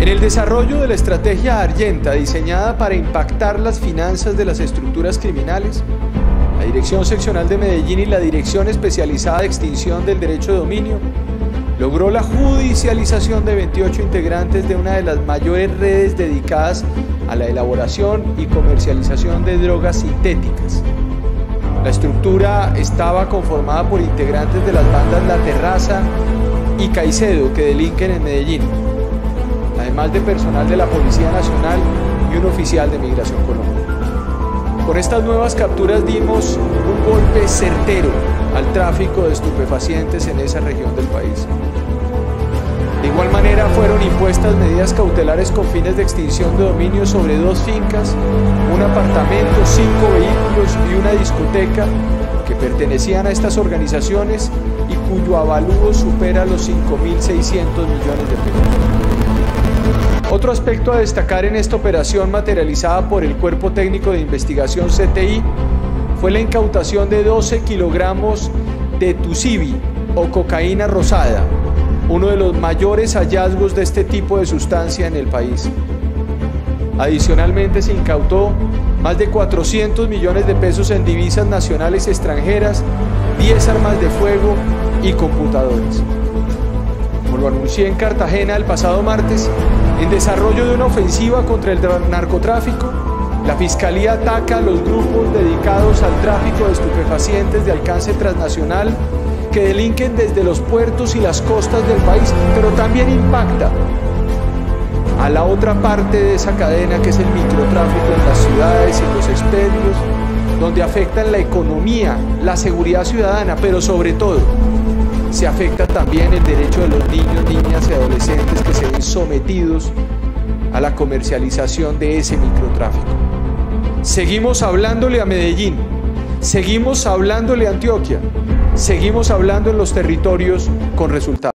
En el desarrollo de la estrategia Argenta diseñada para impactar las finanzas de las estructuras criminales, la Dirección Seccional de Medellín y la Dirección Especializada de Extinción del Derecho de Dominio logró la judicialización de 28 integrantes de una de las mayores redes dedicadas a la elaboración y comercialización de drogas sintéticas. La estructura estaba conformada por integrantes de las bandas La Terraza y Caicedo que delinquen en Medellín además de personal de la Policía Nacional y un oficial de Migración Colombia. Con estas nuevas capturas dimos un golpe certero al tráfico de estupefacientes en esa región del país. De igual manera fueron impuestas medidas cautelares con fines de extinción de dominio sobre dos fincas, un apartamento, cinco vehículos y una discoteca que pertenecían a estas organizaciones y cuyo avalúo supera los 5.600 millones de pesos. Otro aspecto a destacar en esta operación materializada por el Cuerpo Técnico de Investigación CTI fue la incautación de 12 kilogramos de tucibi o cocaína rosada, uno de los mayores hallazgos de este tipo de sustancia en el país. Adicionalmente se incautó más de 400 millones de pesos en divisas nacionales y extranjeras, 10 armas de fuego y computadores. Como lo anuncié en Cartagena el pasado martes, en desarrollo de una ofensiva contra el narcotráfico, la Fiscalía ataca a los grupos dedicados al tráfico de estupefacientes de alcance transnacional que delinquen desde los puertos y las costas del país, pero también impacta a la otra parte de esa cadena que es el microtráfico en las ciudades y en los expedios, donde afectan la economía, la seguridad ciudadana, pero sobre todo se afecta también el derecho de los niños, niñas y adolescentes que se ven sometidos a la comercialización de ese microtráfico. Seguimos hablándole a Medellín, seguimos hablándole a Antioquia, seguimos hablando en los territorios con resultados.